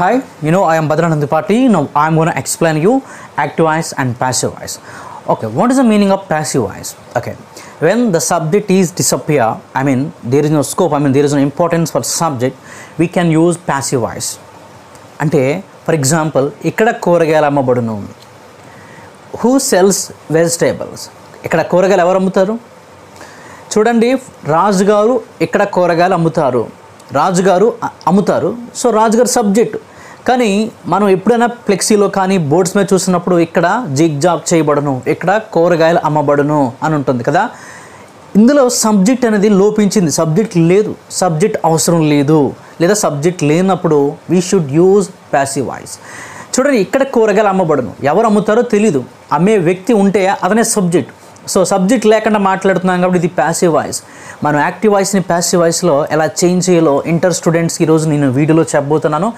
Hi you know I'm Bhadranand Pati no I'm gonna explain you active voice and passive voice okay what is the meaning of passive voice okay when the subject is disappear I mean there is no scope I mean there is no importance for subject we can use passive voice అంటే for example ఇక్కడ కూరగాయలు అమ్మబడును. Who cells vegetables ఇక్కడ కూరగాయలు ఎవరు అమ్ముతారు? చూడండి రాజుగారు ఇక్కడ కూరగాయలు అమ్ముతారు. రాజుగారు అమ్ముతారు. సో రాజుగారు సబ్జెక్టు కానీ మనం ఎప్పుడైనా ఫ్లెక్సీలో కానీ బోర్డ్స్ మీద చూసినప్పుడు ఇక్కడ జిగ్ జాబ్ చేయబడును ఇక్కడ కూరగాయలు అమ్మబడును అని ఉంటుంది కదా. ఇందులో సబ్జెక్ట్ అనేది లోపించింది. సబ్జెక్ట్ లేదు. సబ్జెక్ట్ అవసరం లేదు. లేదా సబ్జెక్ట్ లేనప్పుడు we should use passive voice చూడండి ఇక్కడ కూరగాయలు అమ్మబడును. ఎవరు అమ్ముతారో తెలీదు. అమ్మే వ్యక్తి ఉంటే అతనే సబ్జెక్ట్ సో సబ్జెక్ట్ లేకుండా మాట్లాడుతున్నాం కాబట్టి ఇది ప్యాసివ్ వాయిస్ మనం యాక్టివ్ వాయిస్ని ప్యాసివ్ వాయిస్లో ఎలా చేంజ్ చేయాలో ఇంటర్ స్టూడెంట్స్కి ఈరోజు నేను వీడియోలో చెప్పబోతున్నాను.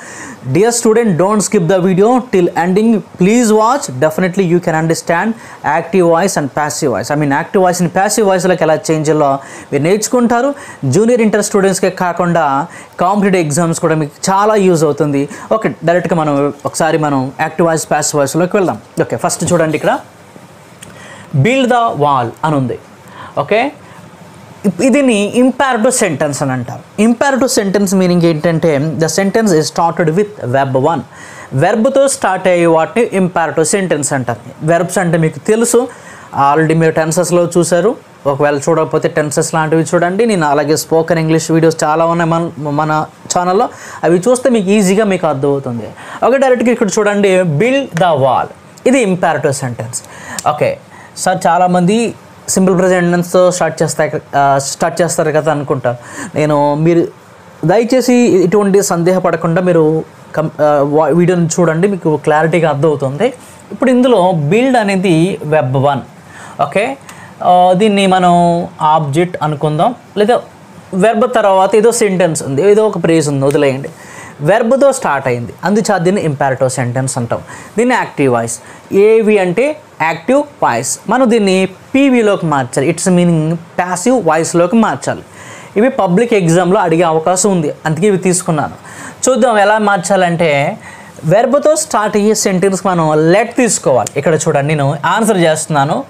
Dear student don't skip the video till ending please watch definitely you can understand active voice and passive voice I mean active వాయిస్ని ప్యాసివ్ వాయిస్లోకి ఎలా చేంజ్ చేయాలో మీరు నేర్చుకుంటారు. జూనియర్ ఇంటర్ స్టూడెంట్స్కే కాకుండా కాంపిటేటివ్ ఎగ్జామ్స్ కూడా మీకు చాలా యూజ్ అవుతుంది. ఓకే డైరెక్ట్గా మనం ఒకసారి మనం యాక్టివ్ వాయిస్ ప్యాసివ్ వాయిస్లోకి వెళ్దాం. ఓకే ఫస్ట్ చూడండి ఇక్కడ. బిల్డ్ ద వాల్ అని ఉంది ఓకే ఇదిని ఇంపారటివ్ సెంటెన్స్ అని అంటారు. ఇంపారటివ్ సెంటెన్స్ మీనింగ్ ఏంటంటే the sentence is started with verb one వెర్బ్తో start అయ్యే వాటిని ఇంపారటివ్ సెంటెన్స్ అంటారు. వెర్బ్స్ అంటే మీకు తెలుసు ఆల్రెడీ మీరు టెన్సెస్లో చూశారు. ఒకవేళ చూడకపోతే టెన్సెస్ లాంటివి చూడండి. నేను అలాగే స్పోకెన్ ఇంగ్లీష్ వీడియోస్ చాలా ఉన్నాయి మన మన ఛానల్లో అవి చూస్తే మీకు ఈజీగా మీకు అర్థమవుతుంది. ఓకే డైరెక్ట్గా ఇక్కడ చూడండి బిల్డ్ ద వాల్ ఇది ఇంపారటివ్ సెంటెన్స్ ఓకే సార్ చాలామంది సింపుల్ ప్రెజెంటెన్స్తో స్టార్ట్ చేస్తాయి స్టార్ట్ చేస్తారు కదా అనుకుంటా. నేను మీరు దయచేసి ఇటువంటి సందేహపడకుండా మీరు కం వీడియోని చూడండి మీకు క్లారిటీగా అర్థమవుతుంది. ఇప్పుడు ఇందులో బిల్డ్ అనేది వెబ్ వన్ ఓకే? దీన్ని మనం ఆబ్జెక్ట్ అనుకుందాం. లేదా వెర్బ్ తర్వాత ఏదో సెంటెన్స్ ఉంది ఏదో ఒక ప్రేజ్ ఉంది వదిలేయండి. వెర్బ్తో స్టార్ట్ అయింది. అందుచేత దీన్ని ఇంపారటివ్ సెంటెన్స్ అంటాం. దీన్ని యాక్టివ్ వాయిస్ ఏవి అంటే యాక్టివ్ వాయిస్ మనం దీన్ని పీవీలోకి మార్చాలి. ఇట్స్ మీనింగ్ ప్యాసివ్ వాయిస్లోకి మార్చాలి. ఇవి పబ్లిక్ ఎగ్జామ్లో అడిగే అవకాశం ఉంది. అందుకే ఇవి తీసుకున్నాను. చూద్దాం ఎలా మార్చాలంటే వెర్బ్తో స్టార్ట్ అయ్యే సెంటెన్స్ మనం లెట్ తీసుకోవాలి. ఇక్కడ చూడండి నేను ఆన్సర్ చేస్తున్నాను.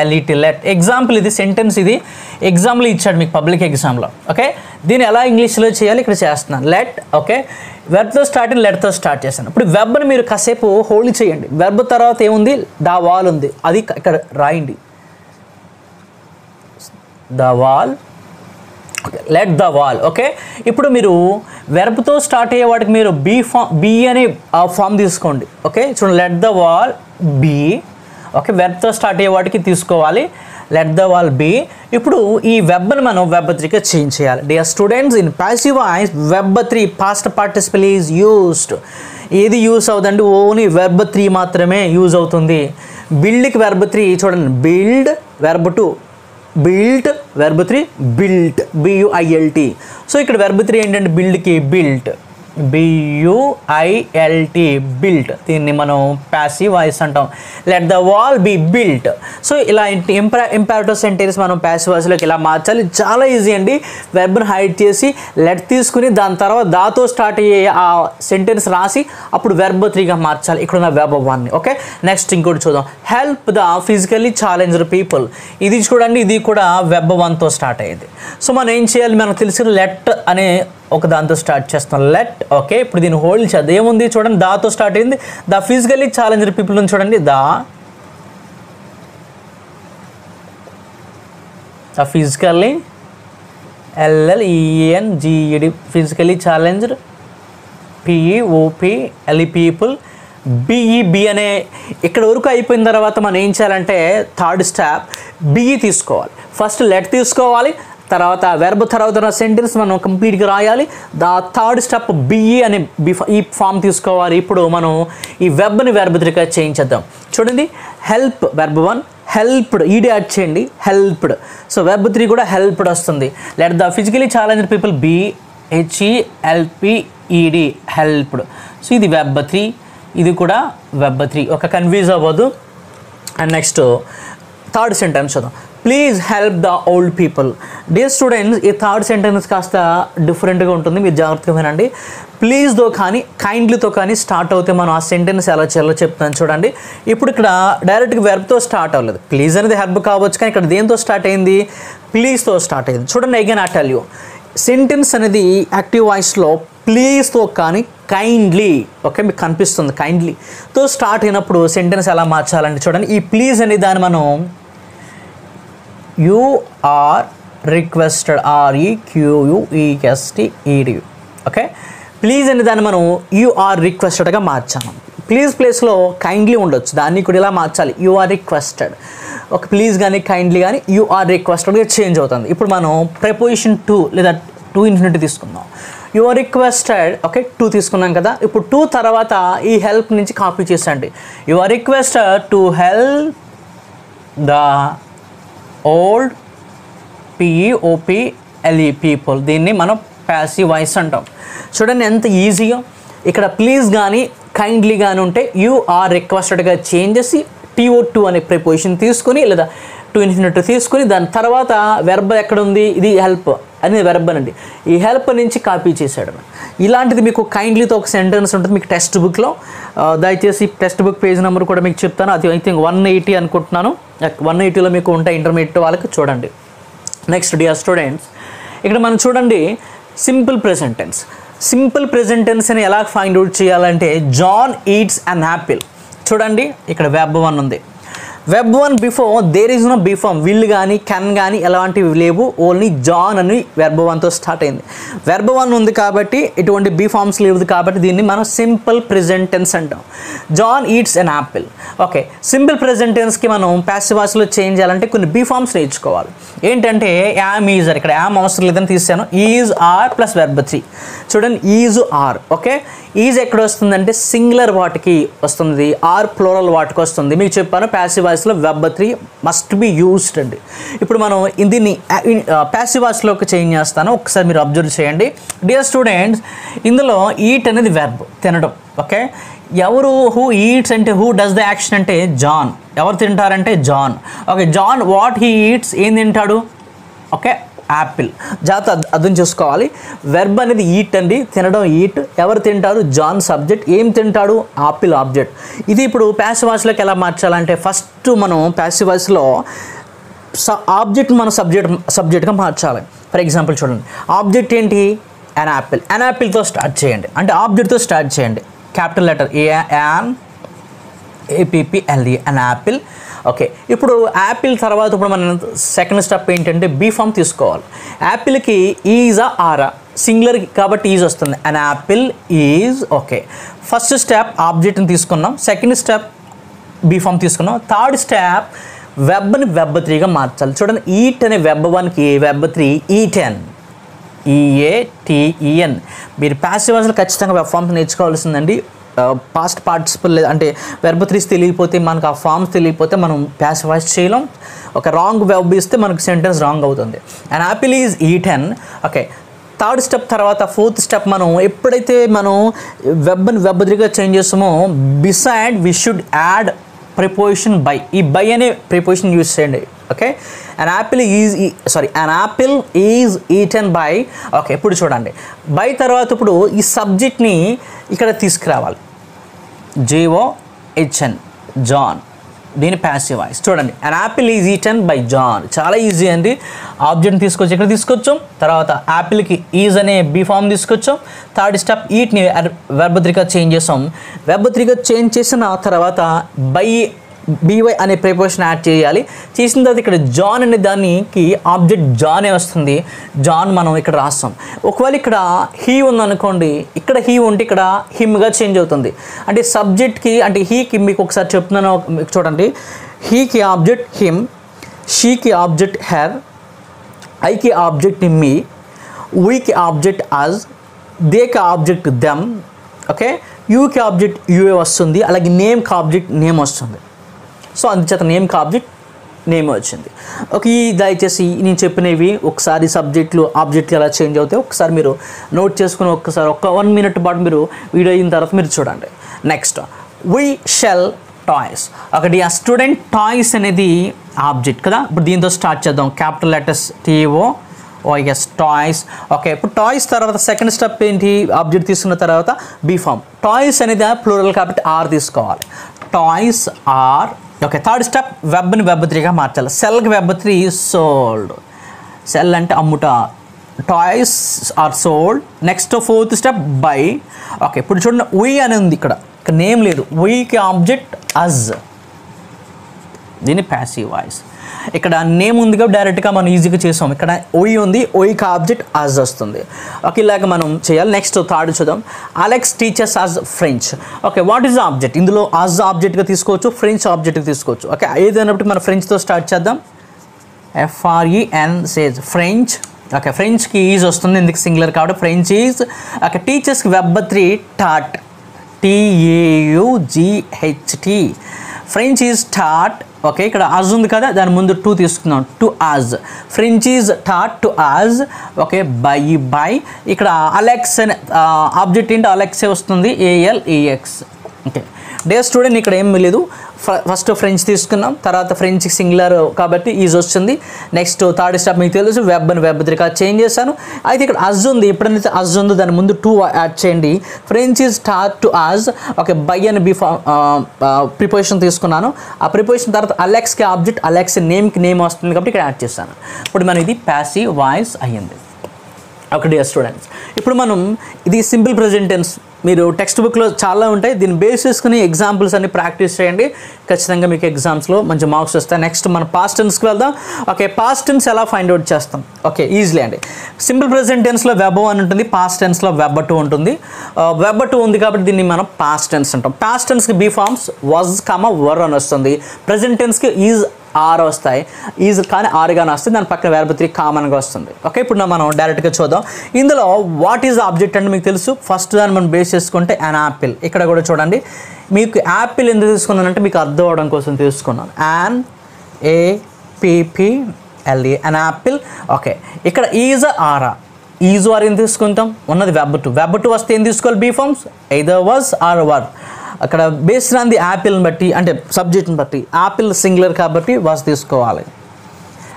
L E T let example ఇది సెంటెన్స్ ఇది. ఎగ్జాంపుల్ ఇచ్చాడు మీకు పబ్లిక్ ఎగ్జామ్లో ఓకే దీన్ని ఎలా ఇంగ్లీష్లో చేయాలి? ఇక్కడ చేస్తున్నాను. లెట్ ఓకే వెబ్తో స్టార్ట్ లెట్తో స్టార్ట్ చేశాను. ఇప్పుడు వెబ్ని మీరు కాసేపు హోల్డ్ చేయండి. వెబ్ తర్వాత ఏముంది? దా వాల్ ఉంది. అది ఇక్కడ రాయండి. The wall. Let the wall okay ఇప్పుడు మీరు వెర్బ్తో స్టార్ట్ అయ్యే వాటికి మీరు బీ ఫామ్ బీ అనే ఫామ్ తీసుకోండి. ఓకే చూడండి. Let the wall be okay వెబ్తో start అయ్యే వాటికి తీసుకోవాలి. లెట్ ద వాల్ బీ ఇప్పుడు ఈ వెబ్ని మనం వెబ్ త్రీగా చేంజ్ చేయాలి. Dear students in passive voice verb three past participle is used ఏది యూస్ అవుతుందంటే ఓన్లీ వెబ్ త్రీ మాత్రమే యూజ్ అవుతుంది. బిల్డ్కి వెర్బ్ త్రీ చూడండి. Build verb two built verb three built B U I L T so ఇక్కడ verb three ఏంటంటే బిల్డ్కి built B U I L T built దీన్ని మనం ప్యాసివ్ వాయిస్ అంటాం. Let the wall be built so ఇలా ఇంప్రా ఇంపారిటివ్ sentence మనం passive వాయిస్లోకి ఇలా మార్చాలి. చాలా ఈజీ అండి. వెబ్ను హైడ్ చేసి లెట్ తీసుకుని దాని తర్వాత దాతో స్టార్ట్ అయ్యే ఆ సెంటెన్స్ రాసి అప్పుడు వెర్బ్ త్రీగా మార్చాలి. ఇక్కడ ఉన్న వెబ్ వన్ని ఓకే నెక్స్ట్ ఇంకోటి చూద్దాం. Help the physically challenged people ఇది చూడండి ఇది కూడా వెబ్ వన్తో స్టార్ట్ అయ్యింది. సో మనం ఏం చేయాలి? మనకు తెలిసిన లెట్ అనే ఒక దాంతో స్టార్ట్ చేస్తాం లెట్ ఓకే ఇప్పుడు దీన్ని హోల్డ్ చేద్దాం. ఏముంది చూడండి దాతో స్టార్ట్ అయింది. ద ఫిజికల్లీ ఛాలెంజర్ పీపుల్ నుంచి చూడండి దా the physically L L E N G E D physically challenged P E O P L E people B E B అనే ఇక్కడ వరకు అయిపోయిన తర్వాత మనం ఏం చేయాలంటే థర్డ్ స్టాప్ బిఈ తీసుకోవాలి. ఫస్ట్ లెట్ తీసుకోవాలి తర్వాత వెర్బ్ తర్వాత సెంటెన్స్ మనం కంప్లీట్గా రాయాలి. ద థర్డ్ స్టెప్ బిఈ అనే ఈ ఫామ్ తీసుకోవాలి. ఇప్పుడు మనం ఈ వెబ్ని వెర్బ్ త్రిగా చేయించేద్దాం. చూడండి help verb one helped E D add చేయండి. హెల్ప్డ్ సో వెబ్ త్రీ కూడా హెల్ప్డ్ వస్తుంది. Let the physically challenge people be H E L P E D helped so ఇది వెబ్ త్రీ ఇది కూడా వెబ్ త్రీ ఒక కన్ఫ్యూజ్ అవ్వదు. And next third sentence చూద్దాం. Please help the old people dear students ఈ third sentence కాస్త డిఫరెంట్గా ఉంటుంది. మీరు జాగ్రత్తగా వినండి. ప్లీజ్తో కానీ కైండ్లీతో కానీ స్టార్ట్ అవుతే మనం ఆ సెంటెన్స్ ఎలా చేయాలో చెప్తాను చూడండి. ఇప్పుడు ఇక్కడ డైరెక్ట్గా వెర్బ్తో స్టార్ట్ అవ్వలేదు. ప్లీజ్ అనేది హెల్ప్ కావచ్చు కానీ ఇక్కడ దేంతో స్టార్ట్ అయింది? ప్లీజ్తో స్టార్ట్ అయింది. చూడండి again uh tell you sentence అనేది యాక్టివ్ వాయిస్లో ప్లీజ్తో కానీ కైండ్లీ ఓకే మీకు కనిపిస్తుంది. కైండ్లీతో స్టార్ట్ అయినప్పుడు సెంటెన్స్ ఎలా మార్చాలంటే చూడండి. ఈ ప్లీజ్ అనే దాన్ని మనం యూఆర్ రిక్వెస్టెడ్ ఆర్ఈ క్యూయుఈఎస్టీ ఈడి ఓకే? ప్లీజ్ అనే దాన్ని మనం యూఆర్ రిక్వెస్టెడ్గా మార్చాము. ప్లీజ్ ప్లేస్లో కైండ్లీ ఉండొచ్చు. దాన్ని కూడా ఇలా మార్చాలి. You are requested. ఒక ప్లీజ్ కానీ కైండ్లీ కానీ యు ఆర్ రిక్వెస్టెడ్గా చేంజ్ అవుతుంది. ఇప్పుడు మనం ప్రిపోజిషన్ టూ లేదా టూ ఇన్ఫినిటీ తీసుకుందాం. You are requested okay to తీసుకున్నాం కదా. ఇప్పుడు టూ తర్వాత ఈ హెల్ప్ నుంచి copy చేసండి you are requested to help the old P E O P L E people దీన్ని మనం ప్యాసివ్ వాయిస్ అంటాం. చూడండి ఎంత ఈజీగా ఇక్కడ ప్లీజ్ కానీ కైండ్లీ కానీ ఉంటే యూ ఆర్ రిక్వెస్టెడ్గా చేంజ్ చేసి టీఓ టూ అనే ప్రిపోజిషన్ తీసుకుని లేదా టూ ఇన్ఫినిట్ తీసుకుని దాని తర్వాత వెర్బ్ ఎక్కడ ఉంది? ఇది హెల్ప్ అనేది వెర్బ్ అనండి. ఈ హెల్ప్ నుంచి కాపీ చేశాడు ఇలాంటిది మీకు కైండ్లీతో ఒక సెంటెన్స్ ఉంటుంది మీకు టెక్స్ట్ బుక్లో దయచేసి టెక్స్ట్ బుక్ పేజ్ నెంబర్ కూడా మీకు చెప్తాను. అది ఐ థింక్ వన్ ఎయిటీ అనుకుంటున్నాను. వన్ ఎయిటీలో మీకు ఉంటాయి ఇంటర్మీడియట్ వాళ్ళకి చూడండి. నెక్స్ట్ డియర్ స్టూడెంట్స్ ఇక్కడ మనం చూడండి simple present tense simple present tense అని ఎలా ఫైండ్ అవుట్ చేయాలంటే జాన్ ఈట్స్ అన్ యాపిల్ చూడండి ఇక్కడ వెబ్ వన్ ఉంది. Verb one before there is no before will కానీ కెన్ కానీ ఎలాంటివి లేవు. ఓన్లీ జాన్ అని వెర్బ వన్తో స్టార్ట్ అయింది. వెర్బ వన్ ఉంది కాబట్టి ఇటువంటి బిఫార్మ్స్ లేవు కాబట్టి దీన్ని మనం సింపుల్ ప్రెజెంటెన్స్ అంటాం. John eats an apple okay simple ప్రెజెంటెన్స్కి మనం ప్యాసివ్ చేంజ్ చేయాలంటే కొన్ని బిఫార్మ్స్ నేర్చుకోవాలి. ఏంటంటే యామ్ ఈజర్ ఇక్కడ యామ్ అవసరం లేదని తీసాను is are plus verb three చూడండి ఈజ్ ఆర్ ఓకే ఈజ్ ఎక్కడ వస్తుందంటే సింగులర్ వాటికి వస్తుంది. ఆర్ ప్లోరల్ వాటికి వస్తుంది. మీకు చెప్పాను ప్యాసివ్ వాయిస్లో verb three must be used అండి. ఇప్పుడు మనం దీన్ని ప్యాసివ్ వాయిస్లోకి చేంజ్ చేస్తాను. ఒకసారి మీరు అబ్జర్వ్ చేయండి. డియర్ స్టూడెంట్స్ ఇందులో ఈట్ అనేది వెర్బ్ తినడం. ఓకే? ఎవరు హూ ఈట్స్ అంటే హూ డస్ ద యాక్షన్ అంటే జాన్ ఎవరు తింటారంటే John okay John what he eats ఏం తింటాడు? ఓకే? యాపిల్. జాగ్రత్త అర్థం చేసుకోవాలి. వెర్బ్ అనేది ఈట్ అండి. తినడం ఈట్. ఎవరు తింటారు? John subject. ఏం తింటాడు? Apple object. ఇది ఇప్పుడు ప్యాసివ్ వాయిస్లోకి ఎలా మార్చాలంటే ఫస్ట్ మనం ప్యాసివ్ వాయిస్లో స ఆబ్జెక్ట్ మన సబ్జెక్ట్ సబ్జెక్ట్గా మార్చాలి. ఫర్ ఎగ్జాంపుల్ చూడండి. ఆబ్జెక్ట్ ఏంటి? అన్ యాపిల్ అన్ యాపిల్తో స్టార్ట్ చేయండి. అంటే ఆబ్జెక్ట్తో స్టార్ట్ చేయండి. Capital letter A an A P P L E and apple okay ఇప్పుడు యాపిల్ తర్వాత ఇప్పుడు మనం సెకండ్ స్టెప్ ఏంటంటే బీ ఫామ్ తీసుకోవాలి. యాపిల్కి ఈజా ఆరా సింగులర్ కాబట్టి ఈజ్ వస్తుంది. An apple is okay first step ఆబ్జెక్ట్ని తీసుకున్నాం సెకండ్ స్టెప్ బీ ఫామ్ తీసుకున్నాం థర్డ్ స్టెప్ వెబ్ని వెబ్ త్రీగా మార్చాలి. చూడండి ఈట్ అనే వెబ్ వన్కి verb three eaten E A T E N మీరు ప్యాసివ్ ఖచ్చితంగా వెబ్ ఫామ్స్ నేర్చుకోవాల్సిందండి. పాస్ట్ పార్టిసిపల్ అంటే వెర్బత్రీస్ తెలియకపోతే మనకు ఆ ఫామ్స్ తెలియకపోతే మనం ప్యాస్ వాయిస్ చేయలేం. ఒక రాంగ్ వెబ్ ఇస్తే మనకు సెంటెన్స్ రాంగ్ అవుతుంది. And apple is eaten okay third step తర్వాత ఫోర్త్ స్టెప్ మనం ఎప్పుడైతే మనం వెబ్ని వెబ్ త్రీగా చేంజ్ చేస్తామో beside we should add preposition by ఈ బై అనే ప్రిపోజిషన్ యూజ్ చేయండి. Okay an apple is sorry an apple is eaten by okay ఇప్పుడు చూడండి. బై తర్వాత ఇప్పుడు ఈ సబ్జెక్ట్ని ఇక్కడ తీసుకురావాలి. J O H N John దీని ప్యాసివ్ వాయిస్ చూడండి an apple is eaten by John చాలా ఈజీ అండి. ఆబ్జెక్ట్ తీసుకొచ్చి ఇక్కడ తీసుకొచ్చాం? తర్వాత యాపిల్కి ఈజ్ అనే బీ ఫామ్ తీసుకొచ్చాం. థర్డ్ స్టెప్ ఈట్ని వెర్బత్రిగా చేంజ్ చేసాం. వెర్బత్రిగా చేంజ్ చేసిన తర్వాత బై బీవై అనే ప్రిపోజిషన్ యాడ్ చేయాలి. చేసిన తర్వాత ఇక్కడ జాన్ అనే దానికి ఆబ్జెక్ట్ జానే వస్తుంది? జాన్ మనం ఇక్కడ రాస్తాం. ఒకవేళ ఇక్కడ హీ ఉందనుకోండి ఇక్కడ హీ ఉంటే ఇక్కడ హిమ్గా చేంజ్ అవుతుంది. అంటే సబ్జెక్ట్కి అంటే హీకి మీకు ఒకసారి చెప్తున్నాను మీకు చూడండి హీకి ఆబ్జెక్ట్ హిమ్ షీకి ఆబ్జెక్ట్ హెర్ ఐకి ఆబ్జెక్ట్ మీ వీకి ఆబ్జెక్ట్ అజ్ దేకి ఆబ్జెక్ట్ దెమ్ ఓకే యూకి ఆబ్జెక్ట్ యూఏ వస్తుంది? అలాగే నేమ్కి ఆబ్జెక్ట్ నేమ్ వస్తుంది. సో అందుచేత నేమ్కి ఆబ్జెక్ట్ నేమ్ వచ్చింది. ఓకే ఈ దయచేసి నేను చెప్పినవి ఒకసారి సబ్జెక్టులు ఆబ్జెక్ట్లు ఎలా చేంజ్ అవుతాయి ఒకసారి మీరు నోట్ చేసుకుని ఒక్కసారి ఒక వన్ మినిట్ పాటు మీరు వీడియో అయిన తర్వాత మీరు చూడండి. నెక్స్ట్ వీ షెల్ టాయ్స్ ఒకటి ఆ స్టూడెంట్ టాయ్స్ అనేది ఆబ్జెక్ట్ కదా? ఇప్పుడు దీంతో స్టార్ట్ చేద్దాం. Capital letters T O O S toys okay ఇప్పుడు టాయ్స్ తర్వాత సెకండ్ స్టెప్ ఏంటి? ఆబ్జెక్ట్ తీసుకున్న తర్వాత బీఫామ్ టాయ్స్ అనేది ప్లూరల్ కాబట్టి ఆర్ తీసుకోవాలి. Toys are okay third step వెబ్ని verb త్రీగా మార్చాలి. సెల్కి వెబ్ త్రీ సోల్డ్ సెల్ అంటే అమ్ముట. Toys are sold next fourth step by okay ఇప్పుడు చూడండి ఉయ్ అని ఉంది ఇక్కడ. ఇక్కడ నేమ్ లేదు. ఉయ్కి ఆబ్జెక్ట్ అజ్ దీని ప్యాసివ్ వాయిస్ ఇక్కడ నేమ్ ఉంది కాబట్టి డైరెక్ట్గా మనం ఈజీగా చేసాం ఇక్కడ ఓయి ఉంది ఓయికి ఆబ్జెక్ట్ అజ్ వస్తుంది. ఓకే ఇలాగ మనం చేయాలి. నెక్స్ట్ థర్డ్ చూద్దాం. Alex teachers us French okay what is object ఇందులో అజ్ ఆబ్జెక్ట్గా తీసుకోవచ్చు ఫ్రెంచ్ ఆబ్జెక్ట్గా తీసుకోవచ్చు. ఓకే ఏదైనప్పటికీ మనం ఫ్రెంచ్తో స్టార్ట్ చేద్దాం. ఎఫ్ఆర్ఈఎన్ సేజ్ ఫ్రెంచ్ ఓకే ఫ్రెంచ్కి ఈజ్ వస్తుంది ఎందుకు సింగులర్ కాబట్టి ఫ్రెంచ్ ఈజ్ ఓకే టీచర్స్కి verb three taught T A U G H T French is taught okay ఇక్కడ అజ్ ఉంది కదా దాని ముందు టూ తీసుకుందాం to us French is taught to us okay by by ఇక్కడ అలెక్స్ అనే ఆబ్జెక్ట్ ఏంటి? అలెక్సే వస్తుంది? ఏఎల్ఈఎక్స్ ఓకే డే స్టూడెంట్ ఇక్కడ ఏం లేదు. ఫస్ట్ ఫ్రెంచ్ తీసుకున్నాం తర్వాత ఫ్రెంచ్ సింగులర్ కాబట్టి ఈజ్ వస్తుంది. నెక్స్ట్ థర్డ్ స్టాప్ మీకు తెలుసు వెబ్ అని వెబ్ త్రికా చేంజ్ చేశాను. అయితే ఇక్కడ అజ్ ఉంది ఎప్పుడైతే అజ్ ఉందో దాని ముందు టూ యాడ్ చేయండి. French is start to us okay by అని బి ప్రిపోజిషన్ తీసుకున్నాను. ఆ ప్రిపోజిషన్ తర్వాత అలెక్స్కి ఆబ్జెక్ట్ అలెక్స్ నేమ్కి నేమ్ వస్తుంది కాబట్టి ఇక్కడ యాడ్ చేశాను. ఇప్పుడు మనం ఇది ప్యాసివ్ వాయిస్ అయ్యింది. ఒక డియర్ స్టూడెంట్స్ ఇప్పుడు మనం ఇది సింపుల్ ప్రెజెంటెన్స్ మీరు టెక్స్ట్ బుక్లో చాలా ఉంటాయి. దీన్ని బేస్ చేసుకుని ఎగ్జాంపుల్స్ అన్ని ప్రాక్టీస్ చేయండి. ఖచ్చితంగా మీకు ఎగ్జామ్స్లో మంచి మార్క్స్ వస్తాయి. నెక్స్ట్ మన పాస్ట్ టెన్స్కి వెళ్దాం. ఓకే పాస్ట్ టెన్స్ ఎలా ఫైండ్ అవుట్ చేస్తాం? ఓకే ఈజీలీ అండి. సింపుల్ ప్రజెంట్ టెన్స్లో వెబ్ అని ఉంటుంది. పాస్ట్ టెన్స్లో వెబ్ టూ ఉంటుంది. Uh, వెబ్ టూ ఉంది కాబట్టి దీన్ని మనం పాస్ట్ టెన్స్ అంటాం. Past టెన్స్కి be forms was comma were అని వస్తుంది. ప్రజెంట్ టెన్స్కి ఈజ్ ఆర్ వస్తాయి. ఈజ్ కానీ ఆరుగానే వస్తుంది దాని పక్కన వేరబ త్రీ కామన్గా వస్తుంది. ఓకే ఇప్పుడు మనం డైరెక్ట్గా చూద్దాం. ఇందులో వాట్ ఈజ్ ఆబ్జెక్ట్ అంటే మీకు తెలుసు. ఫస్ట్ దాన్ని మనం బేస్ చేసుకుంటే అన్ యాపిల్ ఇక్కడ కూడా చూడండి. మీకు యాపిల్ ఎందుకు తీసుకున్నానంటే మీకు అర్థం అవడం కోసం తీసుకున్నాను. An A an apple okay ఇక్కడ ఈజ్ ఆరా. ఈజ్ ఆర్ ఏం తీసుకుంటాం? ఉన్నది వెబ్ టూ వెబ్ టూ వస్తే ఏం తీసుకోవాలి? Be forms either was or were అక్కడ బేస్డ్ ఆన్ ది యాపిల్ని బట్టి అంటే సబ్జెక్ట్ని బట్టి యాపిల్ సింగులర్ కాబట్టి వాజ్ తీసుకోవాలి.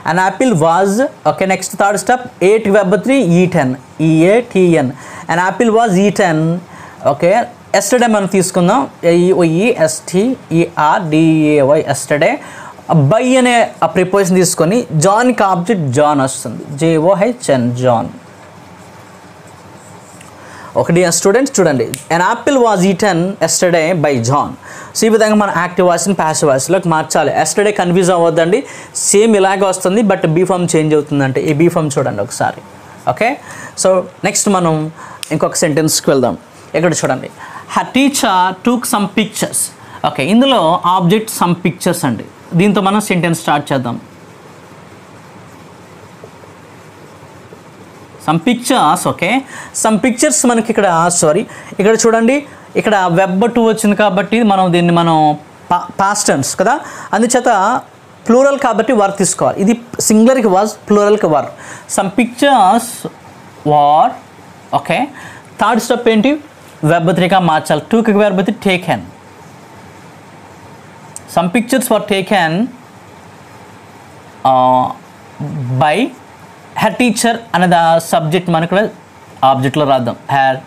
And Apple was okay next third step eight web three ఈ ten EA TN and Apple was ఈ టెన్ ఓకే ఎస్టర్డే మనం తీసుకుందాం ఈ ఎస్టీఈఆర్డిఏవై ఎస్టర్డే బై అనే ప్రిపోజిషన్ తీసుకొని జాన్కి ఆబ్జెక్ట్ జాన్ వస్తుంది. జేఓహెచ్ఎన్ జాన్ ఒకటి స్టూడెంట్స్ చూడండి. An Apple was eaten yesterday by John so ఈ విధంగా మనం యాక్టివ్ వాయిస్ని ప్యాసివ్ వాయిస్లోకి మార్చాలి. Yesterday confuse అవ్వద్దండి. సేమ్ ఇలాగే వస్తుంది బట్ బీ ఫామ్ చేంజ్ అవుతుందంటే ఈ బీ ఫామ్ చూడండి ఒకసారి. ఓకే సో నెక్స్ట్ మనం ఇంకొక సెంటెన్స్కి వెళ్దాం. ఇక్కడ చూడండి. Her teacher took some pictures okay ఇందులో ఆబ్జెక్ట్ సమ్ పిక్చర్స్ అండి. దీంతో మనం సెంటెన్స్ స్టార్ట్ చేద్దాం. Some pictures okay some pictures మనకి ఇక్కడ ah, సారీ ఇక్కడ చూడండి ఇక్కడ వెబ్ టూ వచ్చింది కాబట్టి మనం దీన్ని మనం పా పాస్టన్స్ కదా? అందుచేత ప్లూరల్ కాబట్టి వర్ తీసుకోవాలి. ఇది సింగులర్కి was ప్లూరల్కి were some pictures were okay third step ఏంటి? వెబ్ త్రీగా మార్చాలి. టూకి verb three హ్యాన్ some pictures were taken by her teacher అనేది ఆ సబ్జెక్ట్ మనం ఇక్కడ ఆబ్జెక్ట్లో రాద్దాం. Her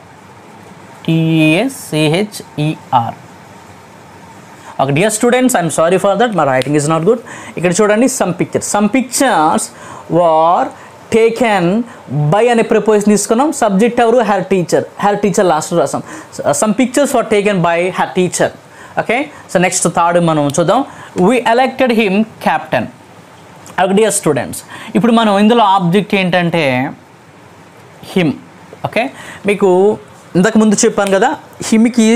T A C H E R ఒక dear students I'm sorry for that my writing is not good ఇక్కడ చూడండి some pictures some pictures were taken by అనే preposition తీసుకున్నాం. సబ్జెక్ట్ ఎవరు? Her teacher her teacher last రాసాం. Some pictures were taken by her teacher okay so next third మనం చూద్దాం. We elected him captain dear students ఇప్పుడు మనం ఇందులో object ఏంటంటే హిమ్ ఓకే మీకు ఇంతకు ముందు చెప్పాను కదా హిమ్కి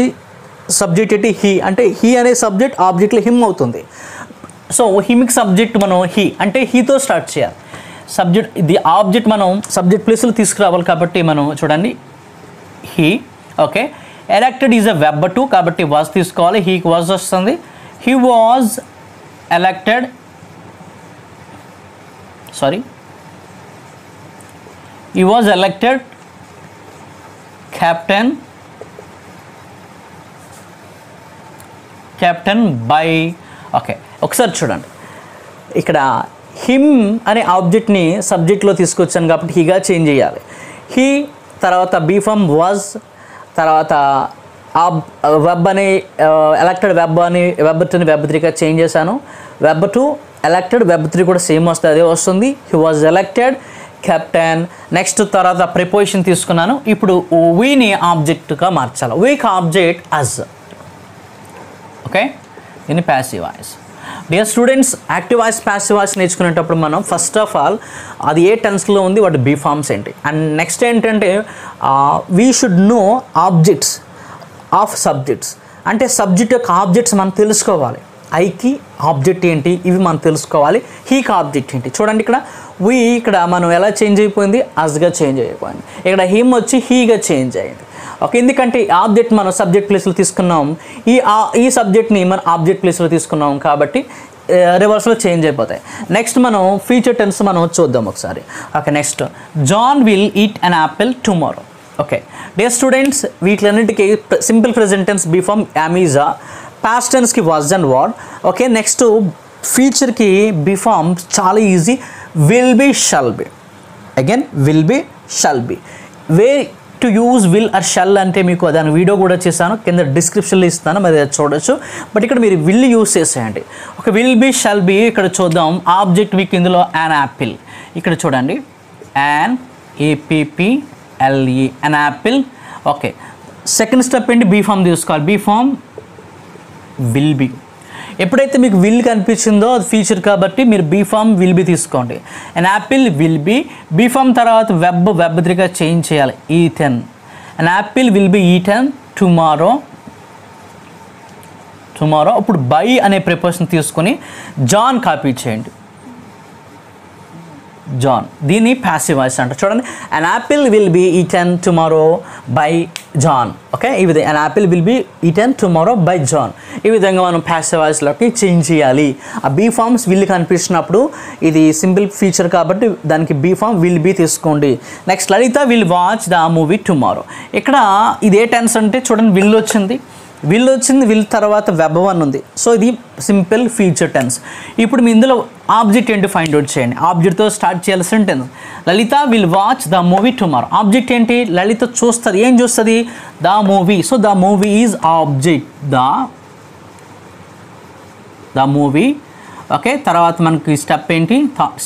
సబ్జెక్ట్ ఏంటి? హీ అంటే హీ అనే సబ్జెక్ట్ ఆబ్జెక్ట్లో హిమ్ అవుతుంది. సో హిమిక్ సబ్జెక్ట్ మనం హీ అంటే హీతో స్టార్ట్ చేయాలి. సబ్జెక్ట్ ఇది ఆబ్జెక్ట్ మనం సబ్జెక్ట్ ప్లేస్లో తీసుకురావాలి కాబట్టి మనం చూడండి he okay elected is a verb two కాబట్టి వాజ్ తీసుకోవాలి హీకి వాజ్ వస్తుంది. He was elected sorry? He was elected captain captain by okay ఒకసారి చూడండి. ఇక్కడ హిమ్ అనే ఆబ్జెక్ట్ని సబ్జెక్ట్లో తీసుకొచ్చాను కాబట్టి హీగా చేంజ్ చేయాలి. హీ తర్వాత బీఫమ్ వాజ్ తర్వాత ఆబ్ వెబ్ అని ఎలక్టెడ్ వెబ్ అని వెబ్ టూని వెబ్ త్రీగా చేంజ్ చేశాను. Verb two elected verb three కూడా సేమ్ వస్తుంది అదే వస్తుంది. He was elected captain next తర్వాత ప్రిపోజిషన్ తీసుకున్నాను. ఇప్పుడు వీని ఆబ్జెక్ట్గా మార్చాలి. వీక్ ఆబ్జెక్ట్ అజ్ ఓకే దీన్ని passive voice dear students active voice passive voice నేర్చుకునేటప్పుడు మనం ఫస్ట్ ఆఫ్ ఆల్ అది ఏ టెన్స్లో ఉంది వాటి బీ ఫార్మ్స్ ఏంటి? అండ్ నెక్స్ట్ ఏంటంటే we should know objects of subjects అంటే సబ్జెక్ట్ యొక్క ఆబ్జెక్ట్స్ మనం తెలుసుకోవాలి. ఐకి ఆబ్జెక్ట్ ఏంటి? ఇవి మనం తెలుసుకోవాలి. హీకి ఆబ్జెక్ట్ ఏంటి? చూడండి ఇక్కడ. వి ఇక్కడ మనం ఎలా చేంజ్ అయిపోయింది? అస్గా చేంజ్ అయిపోయింది. ఇక్కడ హిమ్ వచ్చి హీగా చేంజ్ అయింది. ఓకే ఎందుకంటే ఈ ఆబ్జెక్ట్ మనం సబ్జెక్ట్ ప్లేస్లో తీసుకున్నాం. ఈ ఆ- ఈ సబ్జెక్ట్ని మనం ఆబ్జెక్ట్ ప్లేస్లో తీసుకున్నాం కాబట్టి రివర్స్లో చేంజ్ అయిపోతాయి. నెక్స్ట్ మనం ఫ్యూచర్ టెన్స్ మనం చూద్దాం ఒకసారి. Okay next. John will eat an apple tomorrow okay dear students వీటిలన్నిటికీ simple present tense be form Ameeza. Past టెన్స్కి was and were okay next ఫ్యూచర్కి be form చాలా easy will be shall be again will be shall be way to use will or shall అంటే మీకు దాని video కూడా చేశాను. కింద డిస్క్రిప్షన్లో ఇస్తాను మరి అది చూడొచ్చు. బట్ ఇక్కడ మీరు విల్ యూజ్ చేసేయండి. ఒక విల్ బి షల్ బి ఇక్కడ చూద్దాం. ఆబ్జెక్ట్ మీకు ఇందులో యాన్ యాపిల్ ఇక్కడ చూడండి. An A P P L E an apple okay second step ఏంటి? బీ ఫామ్ తీసుకోవాలి. బీ ఫామ్ విల్ బి ఎప్పుడైతే మీకు విల్ కనిపించిందో అది ఫీచర్ కాబట్టి మీరు బీ ఫామ్ విల్ బి తీసుకోండి. And apple will be be form తర్వాత వెబ్ వెబ్ త్రీగా చేంజ్ చేయాలి. Eaten and apple will be eaten tomorrow tomorrow అప్పుడు బై అనే ప్రిపరేషన్ తీసుకొని జాన్ కాపీ చేయండి. జాన్ దీన్ని ప్యాసివ్ వాయిస్ అంటారు. చూడండి an apple will be eaten tomorrow by John okay ఈ విధంగా an apple will be eaten tomorrow by John ఈ విధంగా మనం ప్యాసివ్ వాయిస్లోకి చేంజ్ చేయాలి. ఆ బీ ఫామ్స్ విల్ కనిపించినప్పుడు ఇది సింపుల్ ఫీచర్ కాబట్టి దానికి బీ ఫామ్ విల్ బీ తీసుకోండి. Next Lalitha will watch the movie tomorrow ఇక్కడ ఇదే టెన్స్ అంటే చూడండి విల్ వచ్చింది. విల్ వచ్చింది విల్ తర్వాత వెబ్ వన్ ఉంది. సో ఇది సింపుల్ ఫీచర్ టెన్స్ ఇప్పుడు మీ ఇందులో ఆబ్జెక్ట్ ఏంటి ఫైండ్ అవుట్ చేయండి. ఆబ్జెక్ట్తో స్టార్ట్ చేయాల్సిన sentence Lalitha will watch the movie tomorrow object ఏంటి? లలిత చూస్తుంది. ఏం చూస్తుంది? The movie so the movie is object the the movie okay తర్వాత మనకి స్టెప్ ఏంటి?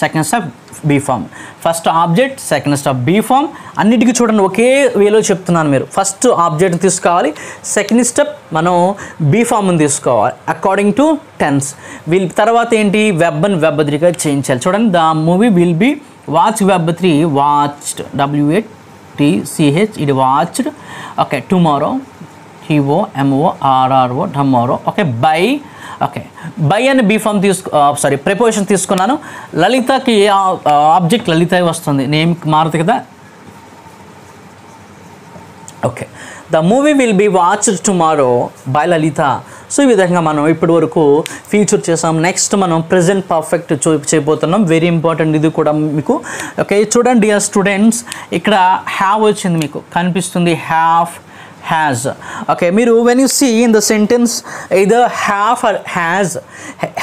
Second step be form first object second step be form అన్నిటికీ చూడండి ఒకే వేలో చెప్తున్నాను మీరు. ఫస్ట్ ఆబ్జెక్ట్ తీసుకోవాలి సెకండ్ స్టెప్ మనం బీ ఫామ్ని తీసుకోవాలి అకార్డింగ్ టు టెన్స్ వీల్ తర్వాత ఏంటి? వెబ్ అని వెబ్ త్రీగా చేయించాలి. చూడండి the movie will be watch verb three watched W A T C H ఇది watched okay tomorrow హీఓ M O R R O tomorrow okay by okay by అని be form తీసుకు sorry preposition తీసుకున్నాను. లలితకి object Lalitha వస్తుంది. Name మారుతుంది కదా. Okay the movie will be watch tomorrow by Lalitha so ఈ విధంగా మనం ఇప్పటి వరకు ఫీచర్ చేసాం. నెక్స్ట్ మనం ప్రజెంట్ పర్ఫెక్ట్ చూ చేయబోతున్నాం. వెరీ ఇంపార్టెంట్ ఇది కూడా మీకు. ఓకే చూడండి డియర్ స్టూడెంట్స్ ఇక్కడ హ్యావ్ వచ్చింది మీకు. కనిపిస్తుంది హ్యావ్ హ్యాజ్ ఓకే మీరు when you see in the sentence either have or has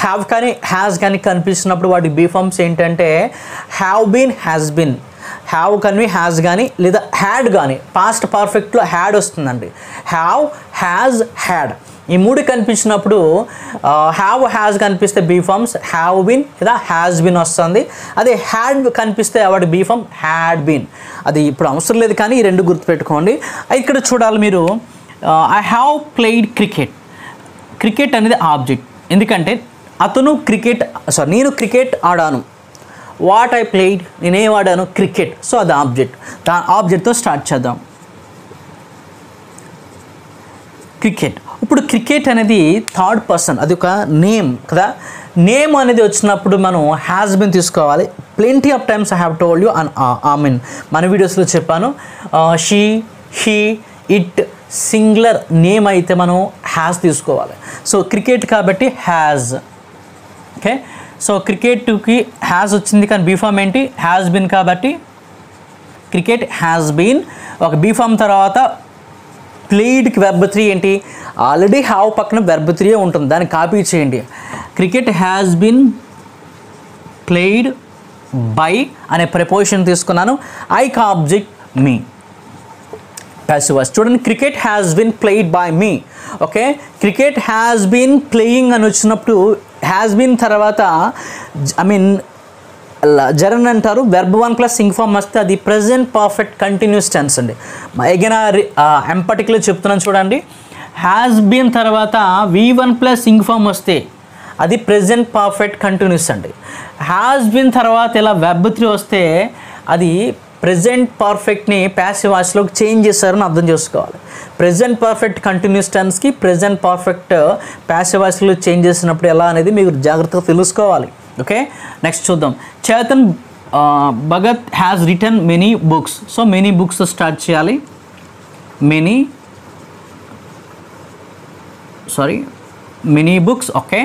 have కానీ హ్యాజ్ కానీ కనిపిస్తున్నప్పుడు వాటి బీఫామ్స్ ఏంటంటే have been has been have కానీ హ్యాజ్ కానీ లేదా హ్యాడ్ కానీ పాస్ట్ పర్ఫెక్ట్లో హ్యాడ్ వస్తుందండి. హ్యావ్ హ్యాజ్ హ్యాడ్ ఈ మూడు కనిపించినప్పుడు హ్యావ్ హ్యాజ్ కనిపిస్తే బీఫామ్స్ హ్యావ్ బీన్ లేదా హ్యాజ్ బీన్ వస్తుంది. అదే హ్యాడ్ కనిపిస్తే వాటి బీఫామ్ హ్యాడ్ బీన్ అది ఇప్పుడు అవసరం లేదు కానీ ఈ రెండు గుర్తుపెట్టుకోండి. ఇక్కడ చూడాలి మీరు I have played cricket cricket అనేది ఆబ్జెక్ట్ ఎందుకంటే అతను క్రికెట్ సారీ నేను క్రికెట్ ఆడాను. వాట్ ఐ ప్లేయిడ్ నేనేం ఆడాను క్రికెట్ సో అది ఆబ్జెక్ట్ దా ఆబ్జెక్ట్తో స్టార్ట్ చేద్దాం. క్రికెట్ ఇప్పుడు క్రికెట్ అనేది థర్డ్ పర్సన్ అది ఒక నేమ్ కదా. నేమ్ అనేది వచ్చినప్పుడు మనం హ్యాస్ బిన్ తీసుకోవాలి. Plenty of times I have told you and I mean మన వీడియోస్లో చెప్పాను. She he it singular name అయితే మనం హ్యాస్ తీసుకోవాలి. సో క్రికెట్ కాబట్టి హ్యాజ్ ఓకే సో క్రికెట్కి హ్యాస్ వచ్చింది కానీ బీఫామ్ ఏంటి? హ్యాస్ బిన్ కాబట్టి క్రికెట్ హ్యాస్ బీన్ ఒక బీఫామ్ తర్వాత ప్లేడ్కి వెర్బ్ త్రీ ఏంటి? ఆల్రెడీ హ్యావ్ పక్కన వెర్బ్ త్రీయే ఉంటుంది. దాన్ని కాపీ చేయండి. Cricket has been played by అనే ప్రపోజిషన్ తీసుకున్నాను. ఐ కా ఆబ్జెక్ట్ మీ ప్యాసివర్స్ చూడండి cricket has been played by me okay cricket has been playing అని వచ్చినప్పుడు హ్యాస్ బీన్ తర్వాత ఐ మీన్ జరన్ అంటారు verb one plus ing form వస్తే అది ప్రజెంట్ పర్ఫెక్ట్ కంటిన్యూస్ టెన్స్ అండి. ఎగైన్ ఎంపటిక్లో చెప్తున్నాను చూడండి. హ్యాస్ బీన్ తర్వాత V one plus ing form వస్తే అది ప్రజెంట్ పర్ఫెక్ట్ కంటిన్యూస్ అండి. హ్యాస్ బీన్ తర్వాత ఇలా వెబ్ త్రీ వస్తే అది ప్రజెంట్ పర్ఫెక్ట్ని ప్యాసివ్ వాయిస్లోకి చేంజ్ చేశారని అర్థం చేసుకోవాలి. ప్రజెంట్ పర్ఫెక్ట్ కంటిన్యూస్ టెన్స్కి ప్రజెంట్ పర్ఫెక్ట్ ప్యాసివ్ వాయిస్లో చేంజ్ చేసినప్పుడు ఎలా అనేది మీరు జాగ్రత్తగా తెలుసుకోవాలి. ఓకే నెక్స్ట్ చూద్దాం. Chetan Bhagat has return many books so many books start చేయాలి. Many sorry mini books okay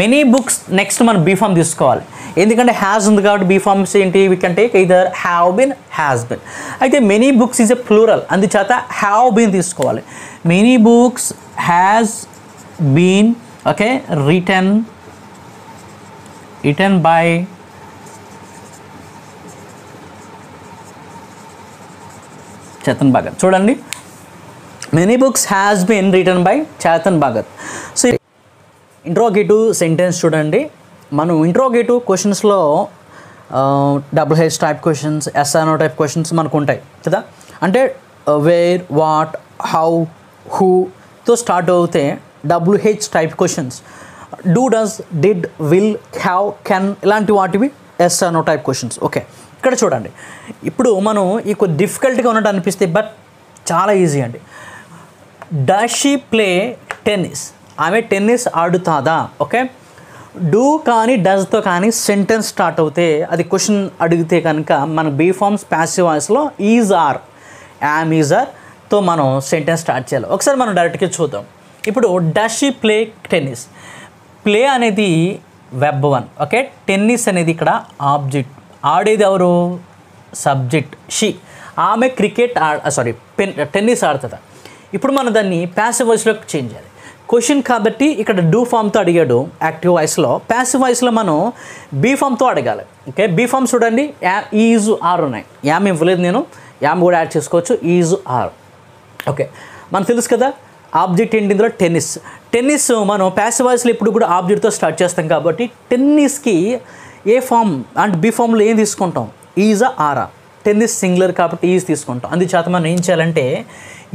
mini books next మనం బీఫామ్ తీసుకోవాలి. ఎందుకంటే హ్యాస్ ఉంది కాబట్టి బీఫామ్స్ ఏంటి? We can take either have been has been అయితే many books is a plural అందుచేత have been తీసుకోవాలి. Mini books has been okay return eaten by Chetan Bhagat చూడండి. Many books has been return by Chetan Bhagat so interrogative sentence చూడండి. మనం interrogative క్వశ్చన్స్లో double H type questions yes or no type questions మనకు ఉంటాయి కదా? అంటే where what how హూతో start అవుతే WH type questions do does did will have can ఇలాంటి వాటివి yes no type questions okay ఇక్కడ చూడండి. ఇప్పుడు మనం ఈ కొద్ది డిఫికల్ట్గా ఉన్నట్టు అనిపిస్తే బట్ చాలా ఈజీ అండి. డస్ షీ ప్లే టెన్నిస్ ఆమె టెన్నిస్ ఆడుతాదా? ఓకే డూ కానీ డస్తో కానీ సెంటెన్స్ స్టార్ట్ అవుతే అది క్వశ్చన్ అడిగితే కనుక మన బీ ఫార్మ్స్ ప్యాసివ్ వాయిస్లో ఈజ్ ఆర్ యామ్ ఈజ్ ఆర్తో మనం సెంటెన్స్ స్టార్ట్ చేయాలి. ఒకసారి మనం డైరెక్ట్గా చూద్దాం. ఇప్పుడు does she play tennis play అనేది వెబ్ వన్ ఓకే? టెన్నిస్ అనేది ఇక్కడ ఆబ్జెక్ట్. ఆడేది ఎవరు? సబ్జెక్ట్. షీ. ఆమె క్రికెట్ సారీ పెన్ టెన్నిస్ ఆడుతుంది? ఇప్పుడు మనం దాన్ని ప్యాసివ్ వాయిస్లోకి చేంజ్ చేయాలి. క్వశ్చన్ కాబట్టి ఇక్కడ డూ ఫామ్తో అడిగాడు యాక్టివ్ వాయిస్లో ప్యాసివ్ వాయిస్లో మనం బీ ఫామ్తో అడగాలి. ఓకే? బీ ఫామ్ చూడండి. యా ఈజ్ ఆర్ ఉన్నాయి. యామ్ ఇవ్వలేదు నేను. యామ్ కూడా యాడ్ చేసుకోవచ్చు. Is are. ఓకే? మనకు తెలుసు కదా? ఆబ్జెక్ట్ ఏంటి ఇందులో? టెన్నిస్. టెన్నిస్ మనం ప్యాసివ్ వాయిస్లో ఇప్పుడు కూడా ఆబ్జెక్ట్తో స్టార్ట్ చేస్తాం కాబట్టి టెన్నిస్కి ఏ ఫామ్ అండ్ బి ఫామ్లో ఏం తీసుకుంటాం? ఈజ్ ఆరా. టెన్నిస్ సింగులర్ కాబట్టి ఈజ్ తీసుకుంటాం. అందుచేత మనం ఏం చేయాలంటే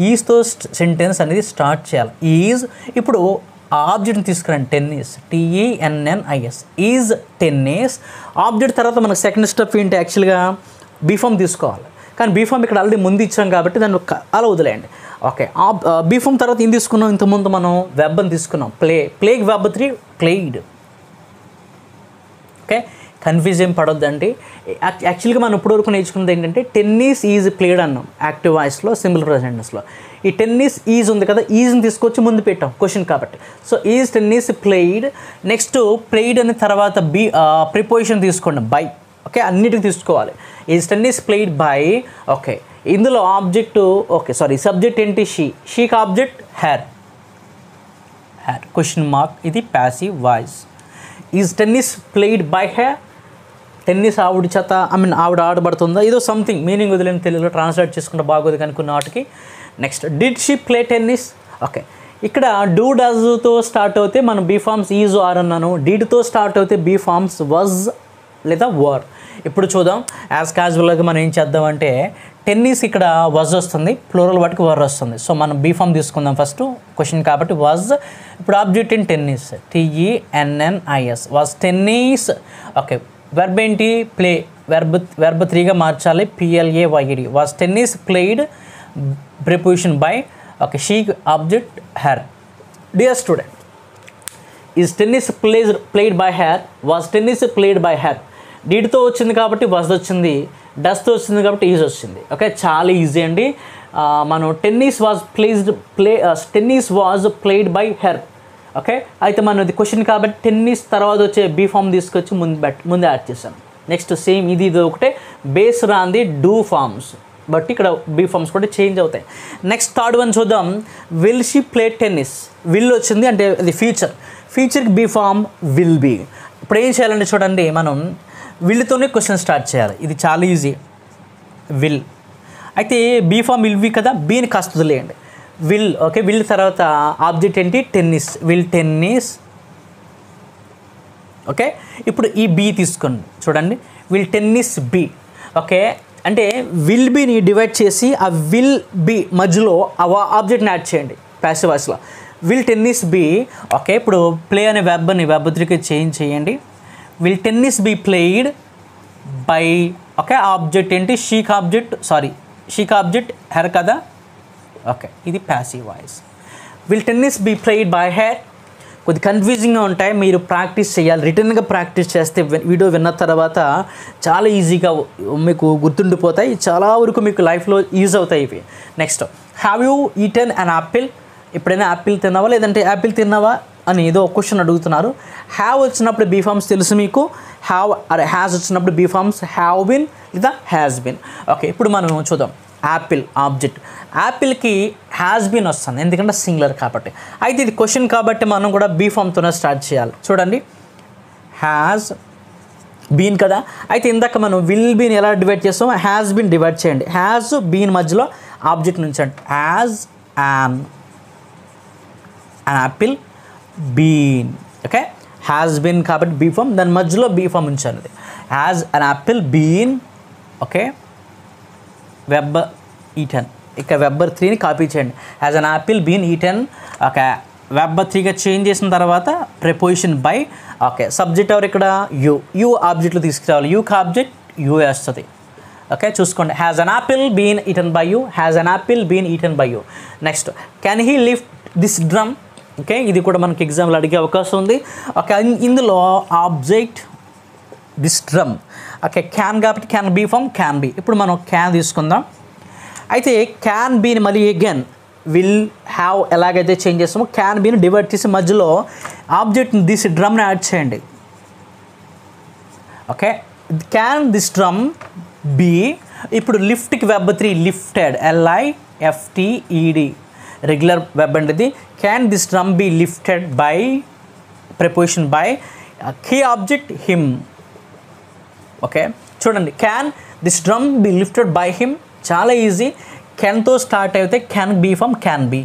ఈజ్తో సెంటెన్స్ అనేది స్టార్ట్ చేయాలి. ఈజ్ ఇప్పుడు ఆబ్జెక్ట్ని తీసుకురండి tennis T E N N I S is tennis object తర్వాత మనకు సెకండ్ స్టెప్ ఏంటి యాక్చువల్గా బీఫామ్ తీసుకోవాలి. కానీ బీఫామ్ ఇక్కడ ఆల్రెడీ ముందు ఇచ్చాం కాబట్టి దాన్ని అలా వదిలేయండి. ఓకే. ఆ బీఫామ్ తర్వాత ఏం తీసుకున్నాం ఇంతకుముందు మనం వెబ్ అని తీసుకున్నాం. Play plague verb three played okay? Confuse ఏం పడొద్దండి. యాక్- యాక్చువల్గా మనం ఇప్పటివరకు నేర్చుకున్నది ఏంటంటే టెన్నిస్ ఈజ్ ప్లేడ్ అన్నాం. యాక్టివ్ వాయిస్లో సింపుల్ ప్రెసెంటెన్స్లో ఈ టెన్నిస్ ఈజ్ ఉంది కదా ఈజ్ని తీసుకొచ్చి ముందు పెట్టాం క్వశ్చన్ కాబట్టి. So is tennis played next played అనే తర్వాత బీ ప్రిపోజిషన్ తీసుకోండి. By okay? అన్నిటికి తీసుకోవాలి. Is tennis played by okay. ఇందులో ఆబ్జెక్టు ఓకే సారీ సబ్జెక్ట్ ఏంటి? She. షీక్ object her. Her question mark ఇది passive voice. Is tennis played by her tennis ఆవిడ చేత ఐ మీన్ ఆవిడ ఆడబడుతుందా? ఏదో సంథింగ్ మీనింగ్ వదిలేని తెలుగులో ట్రాన్స్లేట్ చేసుకుంటే బాగోదు కనుక్కున్న వాటికి next did she play tennis? Okay ఇక్కడ డూ డజ్తో స్టార్ట్ అవుతే మనం బీ ఫార్మ్స్ ఈజ్ ఆర్ అన్నాను. డిడ్తో స్టార్ట్ అవుతే బీ ఫార్మ్స్ వజ్ లేదా వర్. ఇప్పుడు చూద్దాం. యాజ్ క్యాజువల్గా మనం ఏం చేద్దామంటే టెన్నిస్ ఇక్కడ వజ్ వస్తుంది ప్లూరల్ వాటికి వర్ వస్తుంది. సో మనం బీఫామ్ తీసుకుందాం ఫస్ట్ క్వశ్చన్ కాబట్టి వాజ్ ఇప్పుడు object in tennis? T E N N I S was tennis. Okay verb ఏంటి? ప్లే వెర్బ్ వెర్బ్ త్రీగా మార్చాలి. P L A Y E D was tennis played preposition by okay she object her dear student is tennis plays played by her was tennis played by her డీడ్తో వచ్చింది కాబట్టి was వచ్చింది డస్తో వచ్చింది కాబట్టి is వచ్చింది. Okay చాలా easy అండి. మనం tennis was placed play tennis was played by her okay అయితే మనం ఇది క్వశ్చన్ కాబట్టి టెన్నిస్ తర్వాత వచ్చే బీ ఫామ్ తీసుకొచ్చి ముందు బెట్ ముందు యాడ్ చేశాను నెక్స్ట్ సేమ్ ఇది ఇది ఒకటే. బేస్ రాంది డూ ఫార్మ్స్ బట్ ఇక్కడ బీ ఫార్మ్స్ కూడా చేంజ్ అవుతాయి. నెక్స్ట్ థర్డ్ వన్ చూద్దాం. Will she play tennis will వచ్చింది అంటే అది ఫ్యూచర్ ఫ్యూచర్కి బీ ఫామ్ విల్ బీ ఇప్పుడు ఏం చేయాలంటే చూడండి మనం విల్తోనే క్వశ్చన్ స్టార్ట్ చేయాలి. ఇది చాలా ఈజీ. విల్. అయితే బీ ఫామ్ విల్ వి కదా? బీని కాస్త వదిలేయండి. విల్ ఓకే విల్ తర్వాత ఆబ్జెక్ట్ ఏంటి? టెన్నిస్. Will tennis. ఓకే ఇప్పుడు ఈ బీ తీసుకోండి. చూడండి. Will tennis be. ఓకే అంటే విల్ బీని డివైడ్ చేసి ఆ విల్ బీ మధ్యలో ఆ ఆబ్జెక్ట్ని యాడ్ చేయండి. ప్యాసివ్ వాయిస్లో. Will tennis be. ఓకే ఇప్పుడు ప్లే అనే వెబ్ని వెబ్ త్రీకి చేంజ్ చేయండి. Will tennis be played by okay object ఏంటి? షీక్ ఆబ్జెక్ట్ సారీ షీక్ ఆబ్జెక్ట్ హెర్ కదా? ఓకే ఇది passive voice will tennis be played by her కొద్ది కన్ఫ్యూజింగ్గా ఉంటాయి. మీరు ప్రాక్టీస్ చేయాలి. రిటర్న్గా ప్రాక్టీస్ చేస్తే వీడియో విన్న తర్వాత చాలా ఈజీగా మీకు గుర్తుండిపోతాయి. చాలా వరకు మీకు లైఫ్లో యూజ్ అవుతాయి ఇవి. Next have you eaten an apple ఎప్పుడైనా యాపిల్ తిన్నావా? లేదంటే యాపిల్ తిన్నావా? అని ఏదో ఒక క్వశ్చన్ అడుగుతున్నారు. హ్యావ్ వచ్చినప్పుడు బీ ఫార్మ్స్ తెలుసు మీకు. హ్యావ్ అరే హ్యాస్ వచ్చినప్పుడు బీ ఫార్మ్స్ హ్యావ్ బిన్ లేదా హ్యాస్ బిన్ ఓకే ఇప్పుడు మనం చూద్దాం. యాపిల్ ఆబ్జెక్ట్ యాపిల్కి హ్యాస్ బీన్ వస్తుంది ఎందుకంటే సింగులర్ కాబట్టి. అయితే ఇది క్వశ్చన్ కాబట్టి మనం కూడా బీ ఫామ్తోనే స్టార్ట్ చేయాలి. చూడండి. హ్యాస్ బీన్ కదా. అయితే ఇందాక మనం విల్ బీన్ ఎలా డివైడ్ చేస్తాం హ్యాస్ బీన్ డివైడ్ చేయండి. హ్యాస్ బీన్ మధ్యలో object నుంచండి. Has an apple been okay has been కాబట్టి బీ ఫామ్ దాని మధ్యలో బీ ఫామ్ అది has an apple been okay verb eaten ఇక వెబ్బర్ త్రీని కాపీ చేయండి. Has an apple been eaten okay verb త్రీగా change చేసిన తర్వాత ప్రిపోజిషన్ బై ఓకే సబ్జెక్ట్ ఎవరు ఇక్కడ? యూ యూ ఆబ్జెక్ట్లో తీసుకురావాలి. యూకి ఆబ్జెక్ట్ యూ వేస్తుంది. ఓకే చూసుకోండి. Has an apple been eaten by you has an apple been eaten by you next can he lift this drum okay ఇది కూడా మనకి ఎగ్జామ్లో అడిగే అవకాశం ఉంది. ఓకే ఇందులో object this drum drum okay can కాబట్టి can be form can be ఇప్పుడు మనం క్యాన్ తీసుకుందాం. అయితే క్యాన్ బీని మళ్ళీ అగైన్ విల్ హ్యావ్ ఎలాగైతే చేంజ్ చేస్తామో క్యాన్ బీని డివైడ్ చేసి మధ్యలో ఆబ్జెక్ట్ని తీసి డ్రమ్ని యాడ్ చేయండి. Okay can this drum be ఇప్పుడు లిఫ్ట్కి verb three lifted L I F T E D regular verb అండి can this drum be lifted by preposition by key object him okay చూడండి can this drum be lifted by him చాలా easy కెన్తో start అయితే can be form can be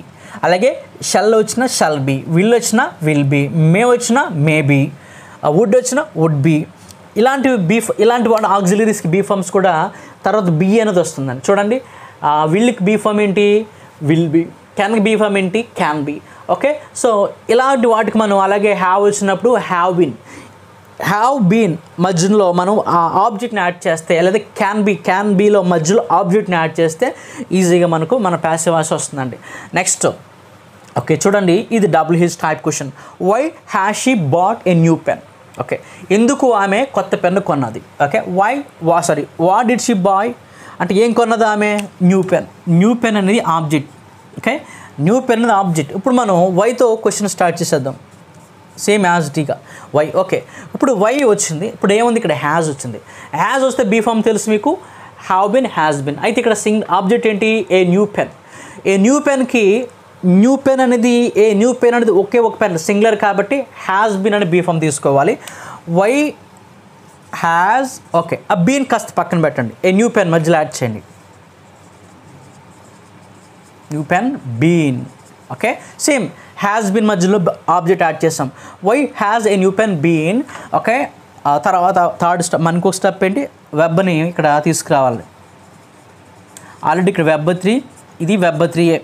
అలాగే shall వచ్చిన shall be will వచ్చిన will be may వచ్చిన may be would వచ్చిన would be ఇలాంటివి బీఫ్ ఇలాంటి వాడు ఆక్సిలరీస్కి బీ ఫామ్స్ కూడా తర్వాత బీ అనేది వస్తుందండి. చూడండి విల్కి బీ ఫామ్ ఏంటి? Will be can be form ఏంటి క్యాన్ బీ ఓకే సో ఇలాంటి వాటికి మనం అలాగే హ్యావ్ వచ్చినప్పుడు హ్యావ్ బిన్ హ్యావ్ బీన్ మధ్యలో మనం ఆ ఆబ్జెక్ట్ని యాడ్ చేస్తే లేదా క్యాన్ బీ క్యాన్ బీలో మధ్యలో ఆబ్జెక్ట్ని యాడ్ చేస్తే ఈజీగా మనకు మన ప్యాసివ్ వాయిస్ వస్తుందండి. నెక్స్ట్ ఓకే చూడండి ఇది double his type question why has she bought a new pen okay ఎందుకు ఆమె కొత్త పెన్ను కొన్నది? ఓకే వై వా సారీ వా డిడ్ షీ బాయ్ అంటే ఏం కొన్నది ఆమె? న్యూ పెన్ న్యూ పెన్ అనేది ఆబ్జెక్ట్ ఓకే న్యూ పెన్ అనేది ఆబ్జెక్ట్ ఇప్పుడు మనం వైతో క్వశ్చన్ స్టార్ట్ చేసేద్దాం. సేమ్ యాజ్ టీగా వై ఓకే ఇప్పుడు వై వచ్చింది. ఇప్పుడు ఏముంది? ఇక్కడ హ్యాజ్ వచ్చింది. హ్యాజ్ వస్తే బీ ఫామ్ తెలుసు మీకు? హ్యావ్ బిన్ హ్యాస్ బిన్ అయితే ఇక్కడ సింగ్ ఆబ్జెక్ట్ ఏంటి? A new pen a new పెన్కి new pen అనేది ఏ న్యూ పెన్ అనేది ఒకే ఒక పెన్ సింగులర్ కాబట్టి హ్యాస్ బిన్ అని బీ ఫామ్ తీసుకోవాలి. వై హ్యాజ్ ఓకే ఆ బీన్ కాస్త పక్కన పెట్టండి. ఏ న్యూ పెన్ మధ్యలో యాడ్ చేయండి. New pen been okay same has been మధ్యలో ఆబ్జెక్ట్ యాడ్ చేస్తాం. Why has an new pen been okay తర్వాత థర్డ్ స్టెప్ మనకు ఒక స్టెప్ ఏంటి? వెబ్ని ఇక్కడ తీసుకురావాలి. ఆల్రెడీ ఇక్కడ వెబ్ త్రీ ఇది వెబ్ త్రీయే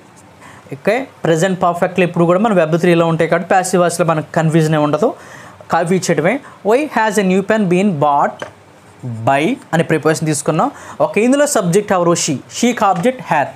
ఓకే ప్రజెంట్ పర్ఫెక్ట్లో ఇప్పుడు కూడా మన వెబ్ త్రీలో ఉంటాయి కాబట్టి ప్యాసివ్ వాయిస్లో మనకు కన్ఫ్యూజన్ ఉండదు. Copy ఇచ్చేయడమే why has a new pen been bought by అనే ప్రిపరేషన్ తీసుకున్నాం. ఓకే ఇందులో సబ్జెక్ట్ ఎవరు? షీ షీక్ ఆబ్జెక్ట్ హ్యార్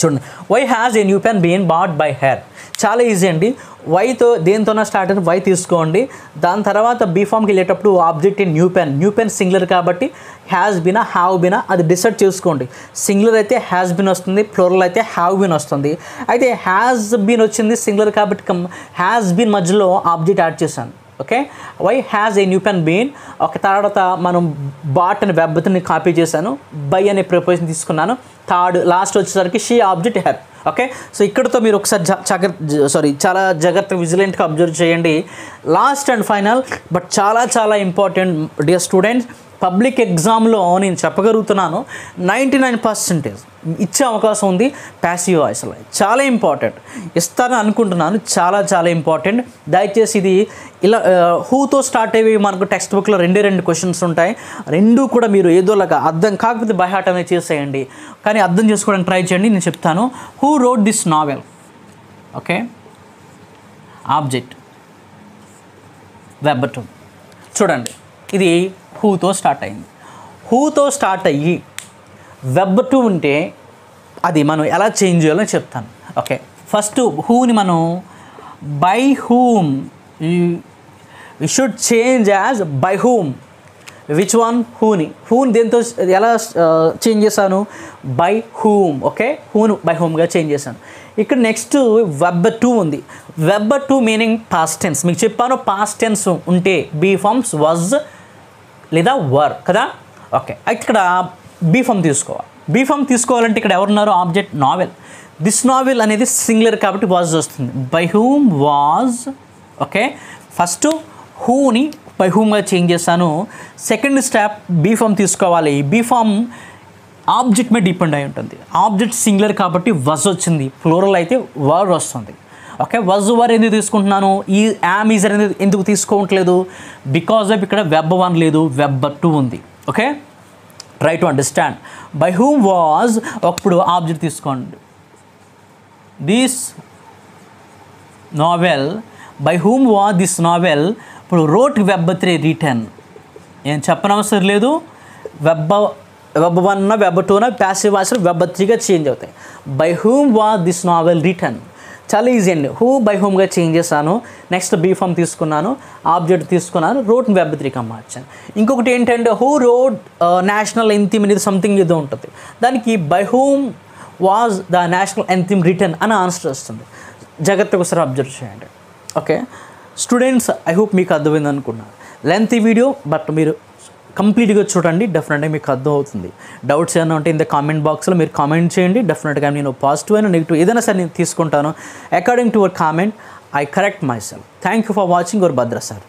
చూడండి. Why has a new pen been bought by her చాలా ఈజీ అండి. వైతో దేనితోనో స్టార్ట్ అయిన వై తీసుకోండి. దాని తర్వాత బీఫామ్కి వెళ్ళేటప్పుడు object in new pen new pen singular కాబట్టి హ్యాస్ బినా హ్యావ్ బినా అది డిసైడ్ చేసుకోండి. సింగులర్ అయితే హ్యాస్ బిన్ వస్తుంది. ఫ్లోరల్ అయితే హ్యావ్ బిన్ వస్తుంది. అయితే హ్యాస్ బీన్ వచ్చింది సింగులర్ కాబట్టి కమ్ హ్యాస్ బిన్ మధ్యలో ఆబ్జెక్ట్ యాడ్ చేశాను. Okay why has a new pen been ఒక తర్వాత మనం బాట్ అనే వెబ్ని కాపీ చేశాను. బై అనే ప్రిపోజిషన్ తీసుకున్నాను. థర్డ్ లాస్ట్ వచ్చేసరికి షీ ఆబ్జెక్ట్ హ్యాప్ ఓకే? సో ఇక్కడతో మీరు ఒకసారి జాగ్రత్త సారీ చాలా జాగ్రత్తగా విజిలెంట్గా అబ్జర్వ్ చేయండి. లాస్ట్ అండ్ ఫైనల్ బట్ చాలా చాలా ఇంపార్టెంట్ డియర్ స్టూడెంట్స్ పబ్లిక్ ఎగ్జామ్లో నేను చెప్పగలుగుతున్నాను నైంటీ నైన్ పర్సెంటేజ్ ఇచ్చే అవకాశం ఉంది ప్యాసివ్ వాయిస్లో. చాలా ఇంపార్టెంట్. ఇస్తారని అనుకుంటున్నాను. చాలా చాలా ఇంపార్టెంట్. దయచేసి ఇది ఇలా హూతో స్టార్ట్ అయ్యి మనకు టెక్స్ట్ బుక్లో రెండే రెండు క్వశ్చన్స్ ఉంటాయి. రెండు కూడా మీరు ఏదోలాగా అర్థం కాకపోతే బైహాట్ అనేది చేసేయండి. కానీ అర్థం చేసుకోవడానికి ట్రై చేయండి. నేను చెప్తాను. Who wrote this novel okay? Object. Verb two చూడండి. ఇది హూతో స్టార్ట్ అయింది. హూతో స్టార్ట్ అయ్యి వెబ్ టూ ఉంటే అది మనం ఎలా చేంజ్ చేయాలో చెప్తాను. ఓకే ఫస్ట్ హూని మనం by whom we should change as by whom. Which one? హూని. హూని దేంతో ఎలా చేంజ్ చేశాను? By whom. ఓకే హూను బై హూమ్గా చేంజ్ చేశాను. ఇక్కడ నెక్స్ట్ వెబ్ టూ ఉంది. Verb two meaning past tense మీకు చెప్పాను పాస్ట్ టెన్స్ ఉంటే బీ ఫార్మ్స్ వాజ్ లేదా వర్ కదా? ఓకే ఇక్కడ బీఫామ్ తీసుకోవాలి. బీఫామ్ తీసుకోవాలంటే ఇక్కడ ఎవరున్నారు? ఆబ్జెక్ట్ నావెల్ దిస్ నావెల్ అనేది సింగులర్ కాబట్టి వాజ్ వస్తుంది. By whom was okay first హూని by హూమ్గా చేంజ్ చేశాను. సెకండ్ స్టెప్ బీఫామ్ తీసుకోవాలి. బీఫామ్ ఆబ్జెక్ట్ మీద డిపెండ్ అయి ఉంటుంది. ఆబ్జెక్ట్ సింగులర్ కాబట్టి వజ్ వచ్చింది. ఫ్లోరల్ అయితే వర్ వస్తుంది. ఓకే వజ్ వర్ ఎందుకు తీసుకుంటున్నాను? ఈ యామ్ ఈజర్ అనేది ఎందుకు తీసుకోవట్లేదు? బికాజ్ ఆఫ్ ఇక్కడ వెబ్ వన్ లేదు వెబ్ టూ ఉంది. Okay? Try to understand by whom was అప్పుడు ఆబ్జెక్ట్ తీసుకోండి. This novel by whom was this novel ఇప్పుడు రోట్ వెబ్ త్రీ రిటర్న్ ఏం చెప్పనవసరం లేదు. వెబ్ వెబ్ వన్ వెబ్ టూన ప్యాసివ్ వాయిస్ వెబ్ త్రీగా చేంజ్ అవుతాయి. By whom was this novel written చాలా ఈజీ అండి. హూ బై హోమ్గా చేంజ్ చేశాను. నెక్స్ట్ బీ ఫామ్ తీసుకున్నాను. ఆబ్జెక్ట్ తీసుకున్నాను. రోడ్ వెబ్ త్రీగా మార్చాను ఇంకొకటి ఏంటంటే హూ రోడ్ నేషనల్ ఎంతిమ్ అనేది సంథింగ్ ఏదో ఉంటుంది. దానికి by whom was the national anthem written అని ఆన్సర్ వస్తుంది. జాగ్రత్తగా ఒకసారి అబ్జర్వ్ చేయండి. ఓకే స్టూడెంట్స్ ఐ హోప్ మీకు అర్థమైంది అనుకున్నాను లెంత్ వీడియో బట్ మీరు కంప్లీట్గా చూడండి డెఫినెట్గా మీకు అర్థం అవుతుంది డౌట్స్ ఏమైనా ఉంటే ఇంత కామెంట్ బాక్స్లో మీరు కామెంట్ చేయండి. డెఫినెట్గా నేను పాజిటివ్ అయినా నెగిటివ్ ఏదైనా సరే నేను తీసుకుంటాను. According to our comment I correct myself thank you for watching your Bhadra sir